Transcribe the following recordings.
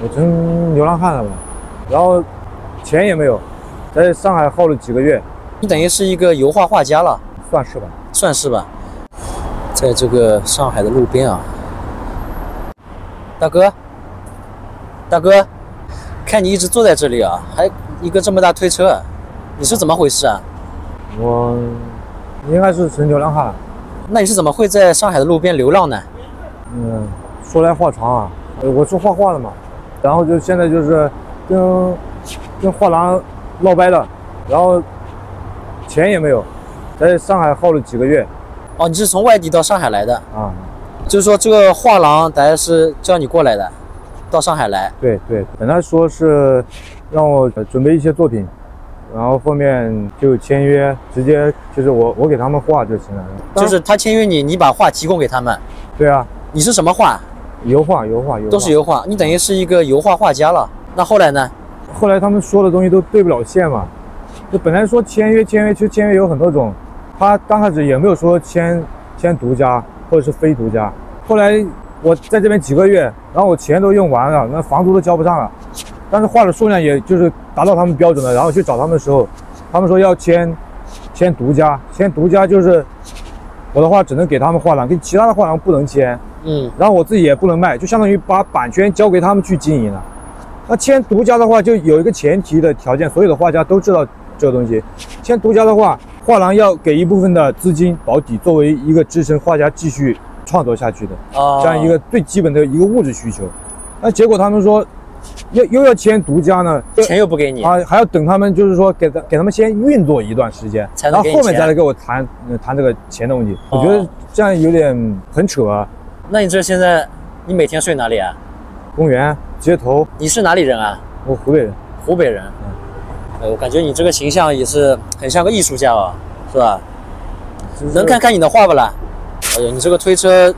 我成流浪汉了嘛，然后钱也没有，在上海耗了几个月，你等于是一个油画画家了，算是吧。算是吧。在这个上海的路边啊，大哥，大哥，看你一直坐在这里啊，还一个这么大推车，你是怎么回事啊？我应该是成流浪汉了。那你是怎么会在上海的路边流浪呢？嗯，说来话长啊，呃我是画画的嘛，然后就现在就是跟跟画廊闹掰了，然后钱也没有，在上海耗了几个月哦，你是从外地到上海来的，啊。就是说这个画廊大概是叫你过来的，到上海来。对对，本来说是让我呃准备一些作品，然后后面就签约，直接就是我我给他们画就行了。就是他签约你，你把画提供给他们。对啊，你是什么画？油画油画油画都是。油画，你等于是一个油画画家了。那后来呢？后来他们说的东西都对不了线嘛，就本来说签约签约，其实签约有很多种，他刚开始也没有说签签独家或者是非独家，后来我在这边几个月，然后我钱都用完了，那房租都交不上了，但是画的数量也就是达到他们标准了，然后去找他们的时候，他们说要签签独家，签独家就是我的画只能给他们画廊，跟其他的画廊不能签，嗯，然后我自己也不能卖，就相当于把版权交给他们去经营了。那签独家的话，就有一个前提的条件，所有的画家都知道这个东西。签独家的话，画廊要给一部分的资金保底，作为一个支撑画家继续创作下去的啊，这样一个最基本的一个物质需求。那结果他们说，又又要签独家呢，钱又不给你，啊，还要等他们就是说给他给他们先运作一段时间，然后后面再来跟我谈呃谈这个钱的问题。我觉哦得这样有点很扯啊。那你这现在你每天睡哪里啊？公园、街头，你是哪里人啊？我湖北人。湖北人。嗯呃，我感觉你这个形象也是很像个艺术家哦，是吧？能看看你的画不啦？哎呦，你这个推车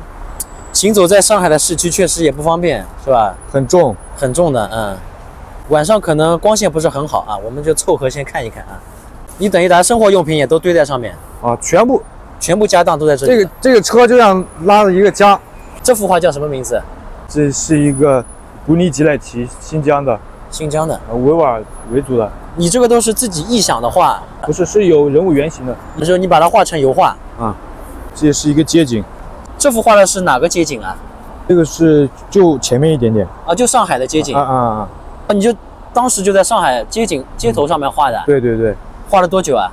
行走在上海的市区确实也不方便，是吧？很重，很重的，嗯。晚上可能光线不是很好啊，我们就凑合先看一看啊。你等一等生活用品也都堆在上面，啊，全部全部家当都在这里。这个这个车就像拉了一个家。这幅画叫什么名字？这是一个古尼吉莱提，新疆的，新疆的。呃维吾尔维族的，你这个都是自己臆想的画，不是是有人物原型的就是你把它画成油画，啊。这是一个街景，这幅画的是哪个街景啊？这个是就前面一点点啊，就上海的街景啊啊啊！啊，你就当时就在上海街景街头上面画的，对对对，画了多久啊？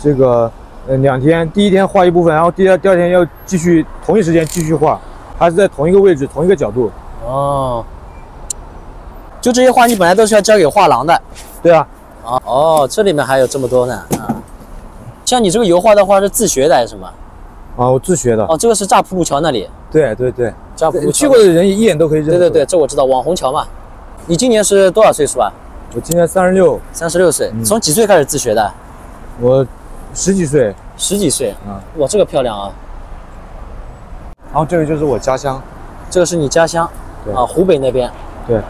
这个呃两天，第一天画一部分，然后第二第二天要继续同一时间继续画，还是在同一个位置同一个角度。哦，就这些画你本来都是要交给画廊的对啊，啊？哦，这里面还有这么多呢啊！像你这个油画的话是自学的还是什么？啊，我自学的。哦，这个是乍浦路桥那里，对对对，乍浦路桥去过的人一眼都可以认出。对对对，，这我知道，网红桥嘛。你今年是多少岁数啊？我今年三十六，三十六岁。嗯从几岁开始自学的？我十几岁。十几岁。啊，哇，这个漂亮啊！然后这个就是我家乡。这个是你家乡对啊，湖北那边。对，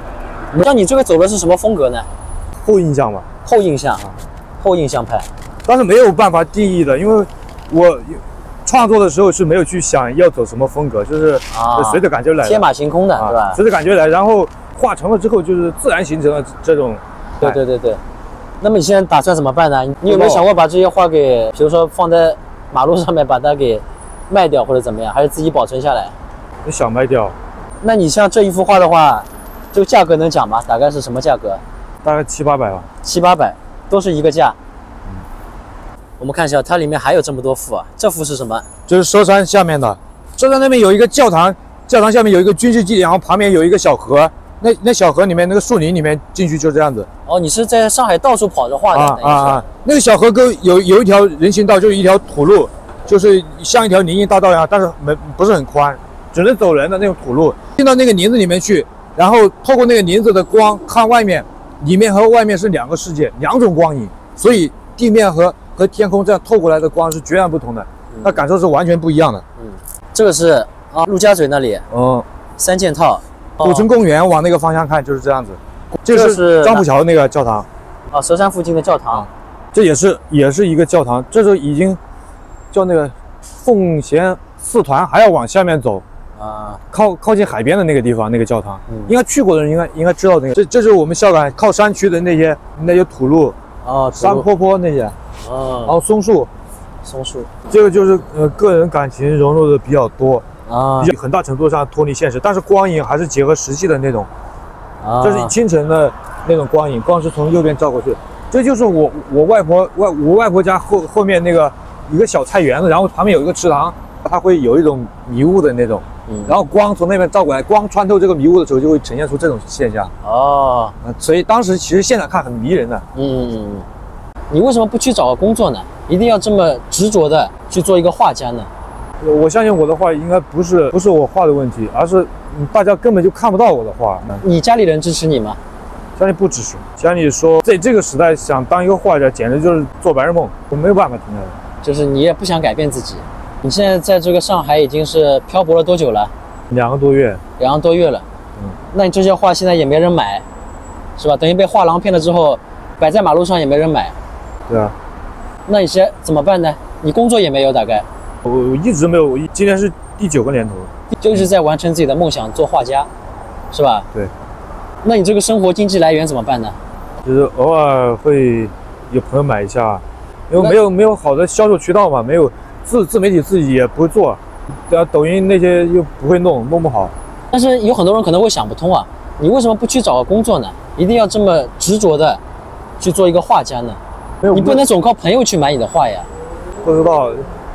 那你这个走的是什么风格呢？后印象吧。后印象啊，后印象派。但是没有办法定义的，因为我创作的时候是没有去想要走什么风格，就是啊随着感觉来的，天马行空的，啊对吧？随着感觉来，然后画成了之后就是自然形成了这种。对对对对。那么你现在打算怎么办呢？你有没有想过把这些画给，比如说放在马路上面把它给卖掉，或者怎么样，还是自己保存下来？你想卖掉，那你像这一幅画的话，这个价格能讲吗？大概是什么价格？大概七八百吧。七八百，都是一个价。嗯我们看一下，它里面还有这么多幅啊。这幅是什么？就是佘山下面的，佘山那边有一个教堂，教堂下面有一个军事基地，然后旁边有一个小河，那那小河里面那个树林里面进去就这样子。哦，你是在上海到处跑着画的，啊啊啊！那个小河沟有有一条人行道，就是一条土路，就是像一条林荫大道一样，但是没不是很宽，只能走人的那种土路。进到那个林子里面去，然后透过那个林子的光看外面，里面和外面是两个世界，两种光影，所以地面和和天空这样透过来的光是截然不同的，那感受是完全不一样的。嗯这个是啊，陆家嘴那里嗯，三件套。哦古城公园往那个方向看就是这样子，这这是是张浦桥那个教堂，啊，佘山附近的教堂。这也是也是一个教堂，这时候已经叫那个奉贤四团还要往下面走，啊，靠靠近海边的那个地方，那个教堂，嗯。应该去过的人应该应该知道那个。这这是我们孝感靠山区的那些那些土路、啊，山坡坡那些啊，然哦，后松树，松树。这个就是呃个人感情融入的比较多，啊。很大程度上脱离现实，但是光影还是结合实际的那种，啊，这是清晨的那种光影，光是从右边照过去，这就是我我外婆外我外婆家后后面那个一个小菜园子，然后旁边有一个池塘，它会有一种迷雾的那种，嗯然后光从那边照过来，光穿透这个迷雾的时候，就会呈现出这种现象。哦，啊，所以当时其实现场看很迷人的。嗯，你为什么不去找个工作呢？一定要这么执着的去做一个画家呢？我相信我的画应该不是不是我画的问题，而是嗯大家根本就看不到我的画。嗯你家里人支持你吗？家里不支持，家里说在这个时代想当一个画家，简直就是做白日梦，我没有办法停下来。就是你也不想改变自己。你现在在这个上海已经是漂泊了多久了？两个多月，两个多月了。嗯，那你这些画现在也没人买，是吧？等于被画廊骗了之后，摆在马路上也没人买。对啊，那你现在怎么办呢？你工作也没有，大概我我一直没有，我今天是第九个年头。就一直在完成自己的梦想，做画家，是吧？对。那你这个生活经济来源怎么办呢？就是偶尔会有朋友买一下，因为没有没有好的销售渠道嘛，没有自自媒体自己也不会做，对啊，抖音那些又不会弄，弄不好。但是有很多人可能会想不通啊，你为什么不去找个工作呢？一定要这么执着的去做一个画家呢？没有，你不能总靠朋友去买你的画呀。不知道，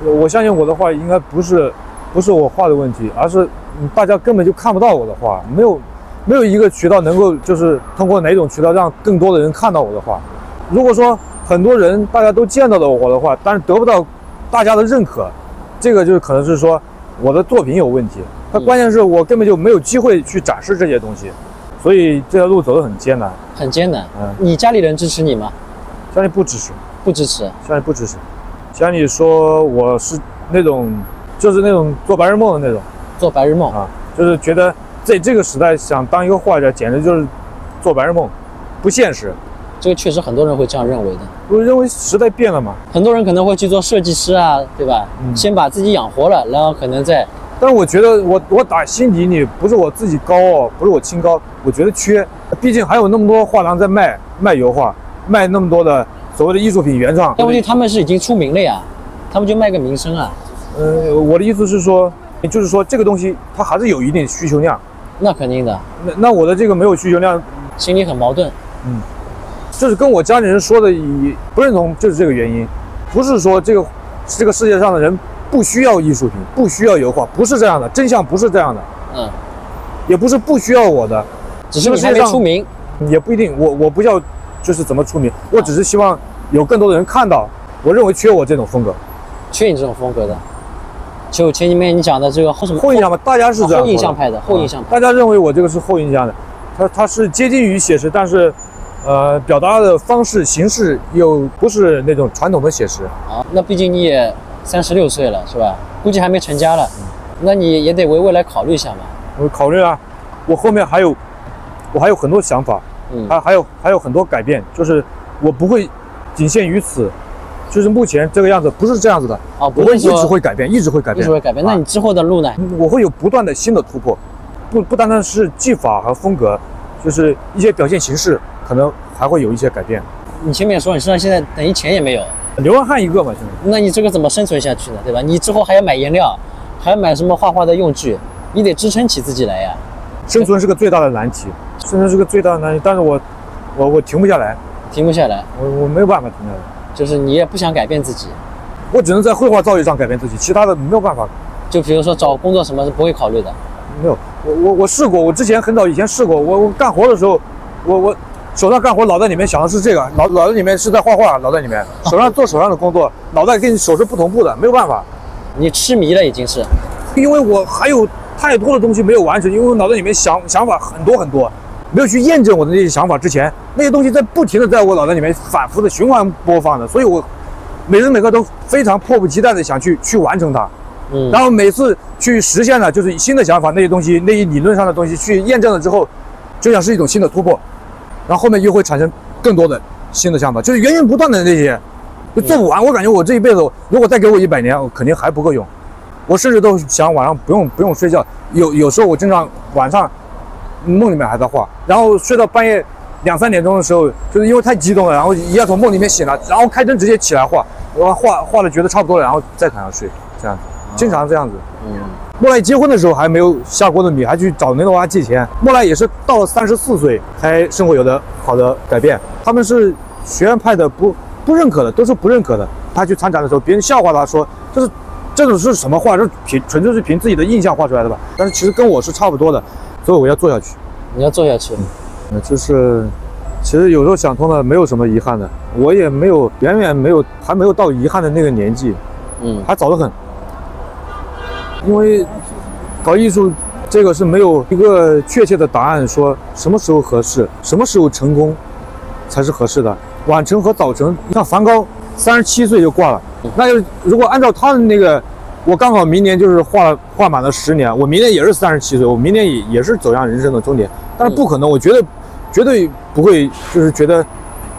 我相信我的画应该不是不是我画的问题，而是嗯大家根本就看不到我的画，没有没有一个渠道能够就是通过哪种渠道让更多的人看到我的画。如果说很多人大家都见到了我的画，但是得不到大家的认可，这个就是可能是说我的作品有问题。它嗯关键是我根本就没有机会去展示这些东西，所以这条路走得很艰难。很艰难。嗯，你家里人支持你吗？家里不支持。不支持。家里不支持，家里说我是那种，就是那种做白日梦的那种做白日梦，啊，就是觉得在这个时代想当一个画家，简直就是做白日梦，不现实。这个确实很多人会这样认为的。我认为时代变了嘛，很多人可能会去做设计师啊，对吧？嗯。先把自己养活了，然后可能再但是我觉得我我打心底里不是我自己高傲，不是我清高，我觉得缺，毕竟还有那么多画廊在卖卖油画，卖那么多的所谓的艺术品原创。要不就他们是已经出名了呀，他们就卖个名声啊，呃，我的意思是说，就是说这个东西它还是有一定需求量，那肯定的，那那我的这个没有需求量，心里很矛盾。就是跟我家里人说的也不认同，就是这个原因，不是说这个这个世界上的人不需要艺术品，不需要油画，不是这样的，真相不是这样的，嗯，也不是不需要我的，只是你还这个世界上没出名。也不一定，我我不要就是怎么出名，我只是希望有更多的人看到，我认为缺我这种风格，缺你这种风格的。就前面你讲的这个后什么后印象吧，大家是这样后印象派的后印象派大家认为我这个是后印象的，它它是接近于写实，但是。呃，表达的方式、形式又不是那种传统的写实，啊，那毕竟你也三十六岁了，是吧？估计还没成家了，那你也得为未来考虑一下嘛。我考虑啊，我后面还有，我还有很多想法，嗯，还还有还有很多改变，就是我不会仅限于此，就是目前这个样子不是这样子的，啊，不会一直会改变，一直会改变，一直会改变。那你之后的路呢？我会有不断的新的突破，不不单单是技法和风格，就是一些表现形式可能还会有一些改变。你前面说你身上现在等于钱也没有，流浪汉一个嘛，现在那你这个怎么生存下去呢？对吧？你之后还要买颜料，还要买什么画画的用具，你得支撑起自己来呀。生存是个最大的难题，生存是个最大的难题，但是我我我停不下来，停不下来，我我没有办法停下来，就是你也不想改变自己。我只能在绘画造诣上改变自己，其他的没有办法。就比如说找工作什么是不会考虑的。没有，我我我试过，我之前很早以前试过，我我干活的时候，我我手上干活，脑袋里面想的是这个，脑脑袋里面是在画画，脑袋里面。手上做手上的工作，脑袋跟手是不同步的，没有办法，你痴迷了已经是，因为我还有太多的东西没有完成，因为我脑袋里面想想法很多很多，没有去验证我的那些想法之前，那些东西在不停的在我脑袋里面反复的循环播放的，所以我每时每刻都非常迫不及待的想去去完成它。嗯，然后每次去实现了，就是新的想法那些东西，那些理论上的东西去验证了之后，就像是一种新的突破，然后后面又会产生更多的新的想法，就是源源不断的那些，就做不完。我感觉我这一辈子，如果再给我一百年，我肯定还不够用。我甚至都想晚上不用不用睡觉，有有时候我经常晚上梦里面还在画，然后睡到半夜两三点钟的时候，就是因为太激动了，然后一下从梦里面醒了，然后开灯直接起来画，我画画的觉得差不多了，然后再躺下睡，这样子经常这样子。嗯，莫奈结婚的时候还没有下锅的米，还去找雷诺娃借钱。莫奈也是到了三十四岁才生活有的好的改变。他们是学院派的不不认可的，都是不认可的。他去参展的时候，别人笑话他说这是这种是什么画？这是凭纯粹是凭自己的印象画出来的吧？但是其实跟我是差不多的，所以我要做下去。你要做下去。嗯，就是其实有时候想通了，没有什么遗憾的。我也没有远远没有还没有到遗憾的那个年纪，嗯，还早得很。因为搞艺术这个是没有一个确切的答案，说什么时候合适，什么时候成功才是合适的。晚成和早成，你看梵高三十七岁就挂了，那就如果按照他的那个，我刚好明年就是画画满了十年，我明年也是三十七岁，我明年也也是走向人生的终点，但是不可能，我觉得绝对不会，就是觉得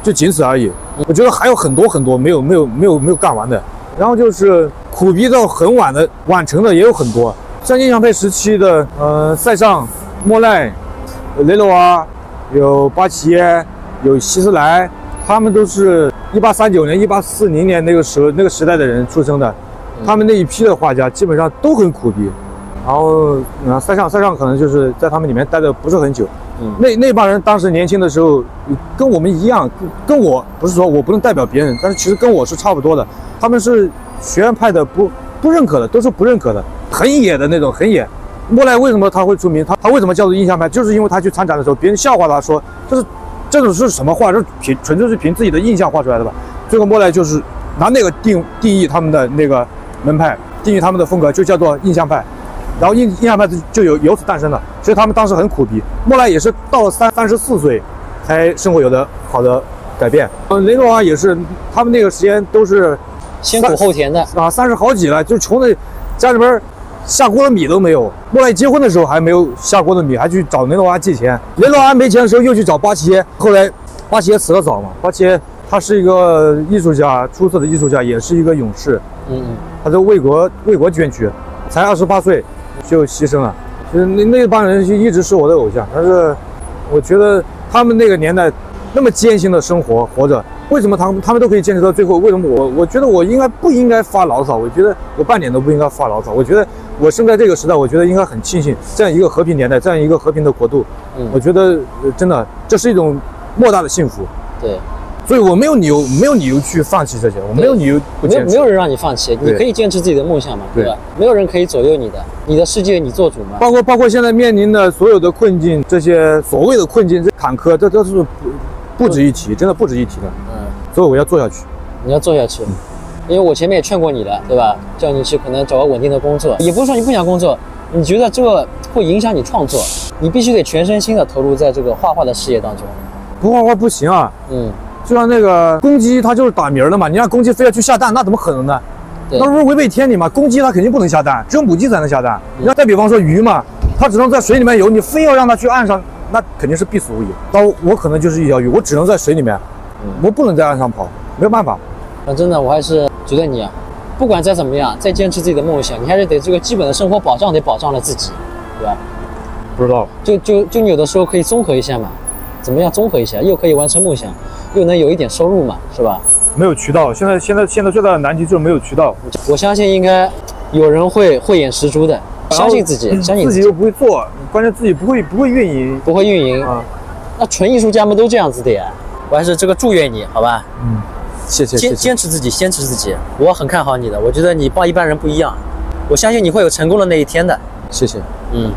就仅此而已。我觉得还有很多很多没有没有没有没有干完的，然后就是苦逼到很晚的晚成的也有很多，像印象派时期的，呃，塞尚、莫奈、雷诺阿，有巴齐耶，有希斯莱，他们都是一八三九年、一八四零年那个时候那个时代的人出生的，他们那一批的画家基本上都很苦逼。然后，啊，塞尚，塞尚可能就是在他们里面待的不是很久。嗯那那帮人当时年轻的时候，跟我们一样，跟跟我不是说我不能代表别人，但是其实跟我是差不多的。他们是学院派的不不认可的，都是不认可的，很野的那种，很野。莫奈为什么他会出名？他他为什么叫做印象派？就是因为他去参展的时候，别人笑话他说这是这种是什么画？这是凭纯粹是凭自己的印象画出来的吧？最后莫奈就是拿那个定定义他们的那个门派，定义他们的风格，就叫做印象派。然后印印象派就有由此诞生了，所以他们当时很苦逼。莫奈也是到了三三十四岁才生活有的好的改变。呃，雷诺阿也是，他们那个时间都是先苦后甜的。啊三十好几了，就穷的家里边儿下锅的米都没有。莫奈结婚的时候还没有下锅的米，还去找雷诺阿借钱。雷诺阿没钱的时候又去找巴齐耶，后来巴齐耶死的早嘛，巴齐耶他是一个艺术家，出色的艺术家，也是一个勇士。嗯嗯，他在为国为国捐躯，才二十八岁就牺牲了。就是那那帮人就一直是我的偶像，但是我觉得他们那个年代那么艰辛的生活活着，为什么他们他们都可以坚持到最后？为什么我我觉得我应该不应该发牢骚？我觉得我半点都不应该发牢骚。我觉得我生在这个时代，我觉得应该很庆幸这样一个和平年代，这样一个和平的国度。嗯我觉得呃真的这是一种莫大的幸福，对，所以我没有理由没有理由去放弃这些，我没有理由不坚持。没有没有人让你放弃，你可以坚持自己的梦想嘛，对对吧？没有人可以左右你的，你的世界你做主嘛。包括包括现在面临的所有的困境，这些所谓的困境、这坎坷，这都是不不值一提，真的不值一提的。嗯，所以我要做下去。你要做下去，因为我前面也劝过你了，对吧？叫你去可能找个稳定的工作，也不是说你不想工作，你觉得这个会影响你创作，你必须得全身心的投入在这个画画的事业当中。不画画不行啊！嗯，就像那个公鸡，它就是打鸣儿的嘛，你让公鸡非要去下蛋，那怎么可能呢？那不是违背天理吗？公鸡它肯定不能下蛋，只有母鸡才能下蛋。嗯你要再比方说鱼嘛，它只能在水里面游，你非要让它去岸上，那肯定是必死无疑。那我我可能就是一条鱼，我只能在水里面，嗯我不能在岸上跑，没有办法。那真的，我还是觉得你啊，不管再怎么样，再坚持自己的梦想，你还是得这个基本的生活保障得保障了自己，对吧？不知道，就就就你有的时候可以综合一下嘛，怎么样综合一下，又可以完成梦想，又能有一点收入嘛，是吧？没有渠道。现在现在现在最大的难题就是没有渠道。我相信应该有人会慧眼识珠的，相信自己，相信自己又不会做，关键自己不会不会运营不会运营。啊。那纯艺术家们都这样子的呀。我还是这个祝愿你，好吧？嗯，谢谢谢坚。坚持自己，坚持自己。我很看好你的，我觉得你帮一般人不一样，我相信你会有成功的那一天的。谢谢。嗯，